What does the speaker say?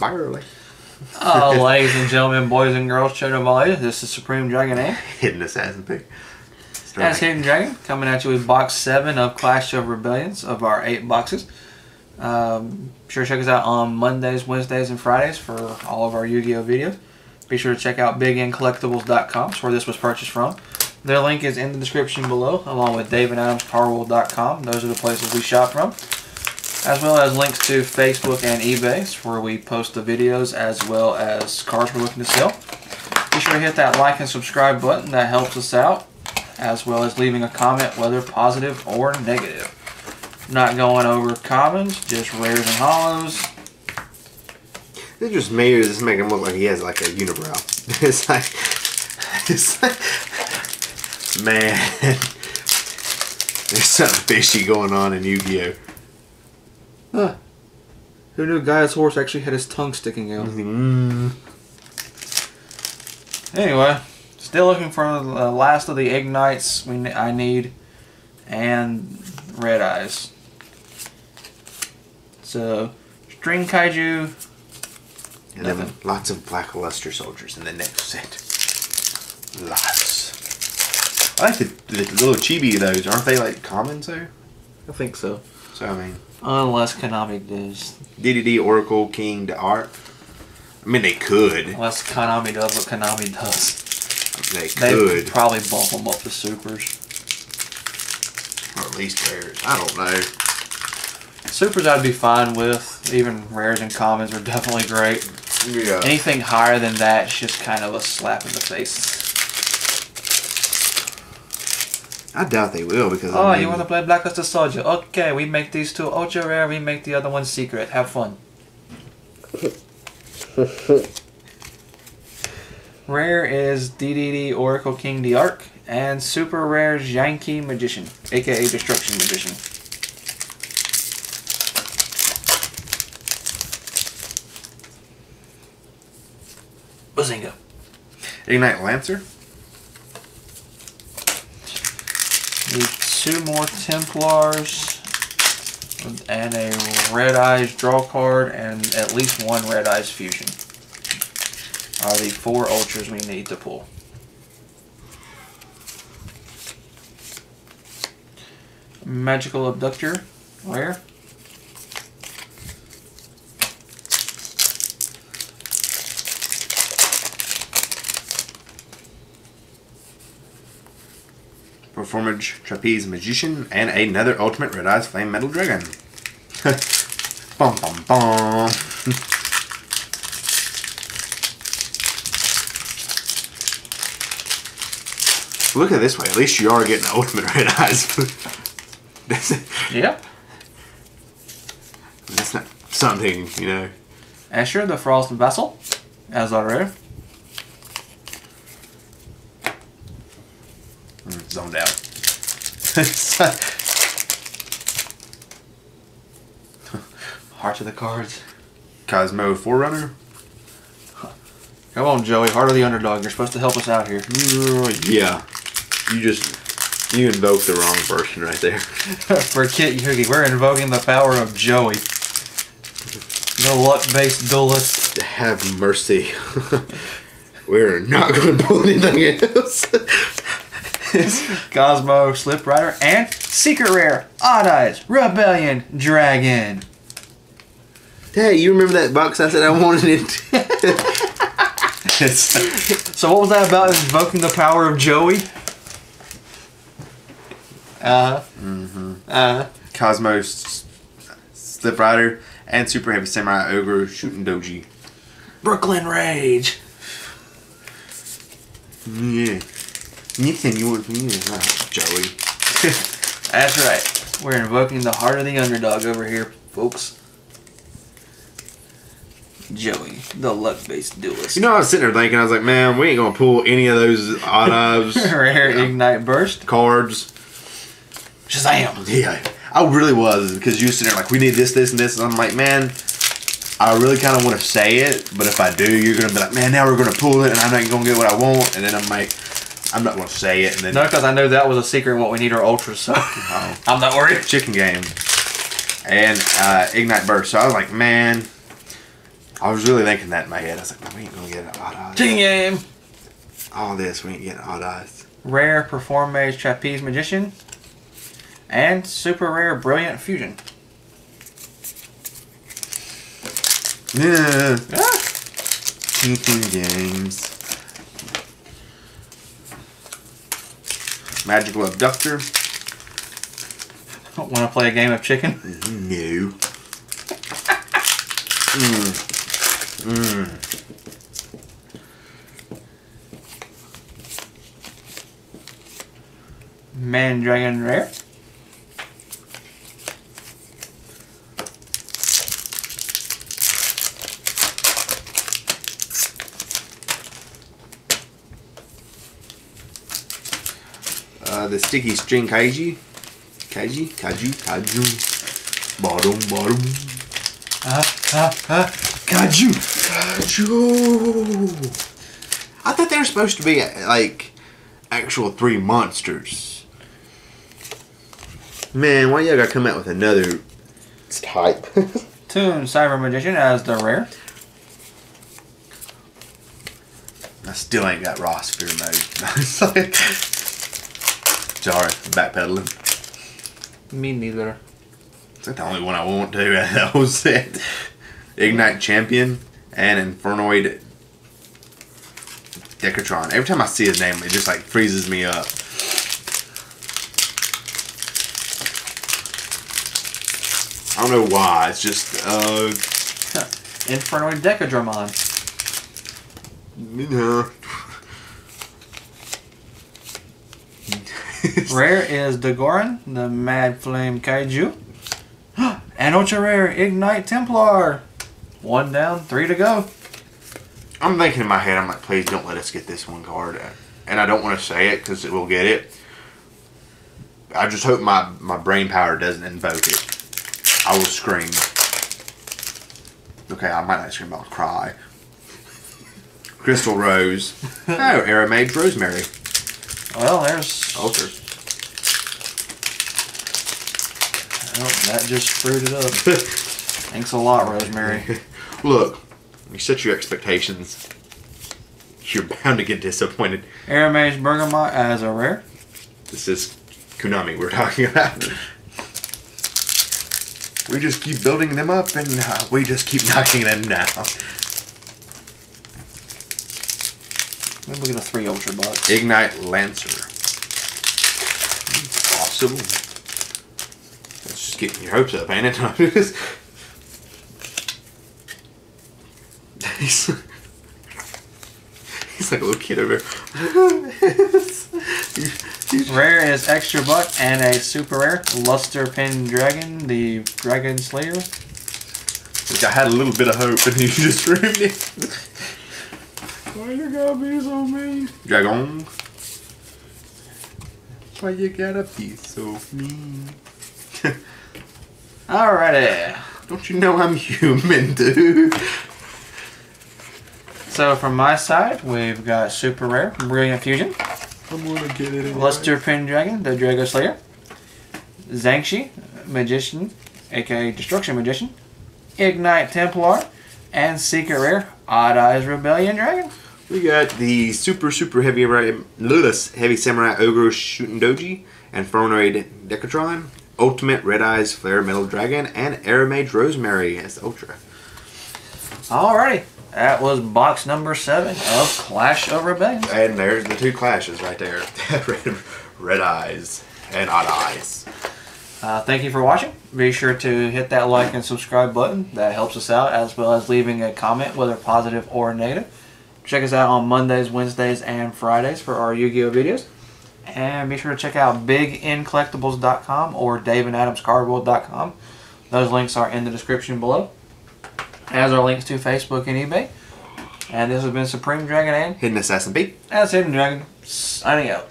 Barely. Oh, ladies and gentlemen, boys and girls, children of all ages, this is Supreme Dragon A. Hidden assassin pick. That's Hidden Dragon coming at you with box seven of Clash of Rebellions of our eight boxes. Um, sure, check us out on Mondays, Wednesdays, and Fridays for all of our Yu-Gi-Oh videos. Be sure to check out BigNCollectibles.com, that's where this was purchased from. Their link is in the description below, along with DaveAndAdamsCardWorld.com. Those are the places we shop from. As well as links to Facebook and eBay, where we post the videos as well as cars we're looking to sell. Be sure to hit that like and subscribe button, that helps us out as well as leaving a comment, whether positive or negative. Not going over commons, just rares and hollows. They're just made this make him look like he has like a unibrow. it's like, it's like, man, there's something fishy going on in Yu-Gi-Oh. Huh. Who knew Gaia's horse actually had his tongue sticking out? Mm. Anyway, still looking for the last of the Igknights we I need, and red eyes. So, string kaiju. And then lots of black luster soldiers in the next set. Lots. I like the, the little chibi those. Aren't they like common though? I think so. So I mean, Unless Konami does. DDD Oracle King to Art. I mean, they could. Unless Konami does what Konami does. They They could. probably bump them up to supers. Or at least rares. I don't know. Supers I'd be fine with. Even rares and commons are definitely great. Yeah. Anything higher than that is just kind of a slap in the face. I doubt they will because. Oh, I mean, you want to play Blackluster Soldier? Okay, we make these two ultra rare, we make the other one secret. Have fun. rare is DDD Oracle King d'Arc, and super rare is Xiangke Magician, aka Destruction Magician. Bazinga. Igknight Lancer. Need two more Templars and a Red Eyes draw card and at least one Red Eyes fusion. Are the four ultras we need to pull. Magical Abductor, rare. Trapeze Magician, and another Ultimate Red Eyes Flare Metal Dragon. bum bum bum. Look at it this way. At least you are getting Ultimate Red Eyes. Yep. that's not something, you know. Asher, the Frost Vessel, as a rare. Zoned out. Heart of the cards. Kozmo Forerunner. Come on, Joey. Heart of the underdog. You're supposed to help us out here. Uh, yeah. You just you invoked the wrong person right there. For Kit Yugi, we're invoking the power of Joey. The luck-based duelist. Have mercy. We're not going to pull anything else. Kozmo, Slip Rider, and Secret Rare, Odd Eyes, Rebellion, Dragon. hey, you remember that box I said I wanted it? so what was that about invoking the power of Joey? Uh-huh. mm-hmm. Uh-huh. Cosmos, Slip Rider, and Super Heavy Samurai Ogre Shutendoji. Brooklyn Rage. Yeah. Anything you want from you, huh, Joey. That's right. We're invoking the heart of the underdog over here, folks. Joey, the luck-based duelist. You know, I was sitting there thinking, I was like, man, we ain't gonna pull any of those odd eyes Rare Ignite Burst. cards. Shazam! Yeah, I really was because you were sitting there like, we need this, this, and this, and I'm like, man, I really kind of want to say it, but if I do, you're gonna be like, man, now we're gonna pull it, and I'm not gonna get what I want, and then I'm like, I'm not gonna say it, and then No, because I know that was a secret. What we need are ultras, so Oh. I'm not worried. chicken game and uh, ignite burst. So I was like, man, I was really thinking that in my head. I was like, we ain't gonna get an odd eyes. Team game. All this, we ain't getting odd eyes. Rare Performage Trapeze Magician. And super rare Brilliant Fusion. Yeah. Ah. Tinking games. Magical Abductor. Want to play a game of chicken? No. mm. Mm. Mandragon Rare. Uh, the Sticky String Kaiji. Kaiji? Kaiju? Kaiju. Bottom, bottom. Ah, ah, ah. Kaiju! Kaiju! I thought they were supposed to be like actual three monsters. Man, why y'all gotta come out with another type? Toon Cyber Magician as the rare. I still ain't got raw spear mode. Sorry, backpedaling. Me neither. Is that the only one I want to that whole set? Igknight Champion and Infernoid Decatron. Every time I see his name, it just like freezes me up. I don't know why. It's just, uh, Infernoid Decadramon. you know. Rare is Dogoran, the Mad Flame Kaiju. and ultra rare Igknight Templar. One down, three to go. I'm thinking in my head, I'm like, please don't let us get this one card. And I don't want to say it because it will get it. I just hope my, my brain power doesn't invoke it. I will scream. Okay, I might not scream, I'll cry. Crystal Rose. oh, Aromage Rosemary. Well, there's. Ultra. Oh, that just screwed it up. Thanks a lot, Rosemary. Look, you set your expectations. You're bound to get disappointed. Aromage Bergamot as a rare. This is Konami we're talking about. We just keep building them up and uh, we just keep knocking them down. Maybe we'll get a three ultra box. Igknight Lancer. Possible. That's just getting your hopes up, ain't it? he's, he's like a little kid over there. Rare is extra buck and a super rare Luster Pin Dragon, the Dragon Slayer. Which I had a little bit of hope and you just ruined it. Why you gotta be so mean? Dragon. Why you gotta be so mean? Alrighty. Don't you know I'm human, dude? So from my side, we've got super rare Brilliant Fusion, I'm gonna get it. Luster Pin Dragon, the Dracoslayer, Zangshi, Magician, aka Destruction Magician, Igknight Templar, and Secret Rare Odd Eyes Rebellion Dragon. We got the super super heavy Lulus heavy samurai ogre shutendoji and Fernoid Decatron, Ultimate Red Eyes Flare Metal Dragon, and Aromage Rosemary as Ultra. Alrighty, that was box number seven of Clash of Rebellion. And there's the two clashes right there. red, red Eyes and Odd Eyes. Uh, thank you for watching. Be sure to hit that like and subscribe button. That helps us out, as well as leaving a comment, whether positive or negative. Check us out on Mondays, Wednesdays, and Fridays for our Yu-Gi-Oh videos. And be sure to check out bigncollectibles.com or daveandadamscardworld.com. Those links are in the description below. As are links to Facebook and eBay. And this has been Supreme Dragon and Hidden Assassin B. that's Hidden Dragon signing out.